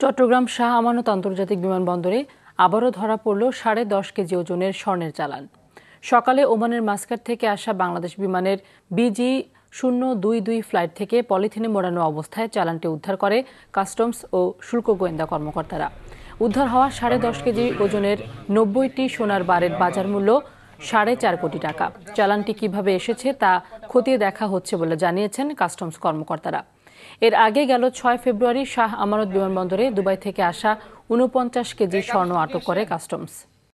চট্টগ্রাম শাহ আমানত আন্তর্জাতিক বিমানবন্দরে আবারও ধরা পড়ল সাড়ে দশ কেজি ওজনের স্বর্ণের চালান। সকালে ওমানের মাস্কাট থেকে আসা বাংলাদেশ বিমানের বিজি শূন্য দুই দুই ফ্লাইট থেকে পলিথিনে মোড়ানো অবস্থায় চালানটি উদ্ধার করে কাস্টমস ও শুল্ক গোয়েন্দা কর্মকর্তারা। উদ্ধার হওয়া সাড়ে দশ কেজি ওজনের নব্বইটি সোনার বারের বাজার মূল্য সাড়ে চার কোটি টাকা। চালানটি কীভাবে এসেছে তা খতিয়ে দেখা হচ্ছে বলে জানিয়েছেন কাস্টমস কর্মকর্তারা। এর আগে গেল ছয় ফেব্রুয়ারি শাহ আমানত বিমানবন্দরে দুবাই থেকে আসা উনপঞ্চাশ কেজি স্বর্ণ আটক করে কাস্টমস।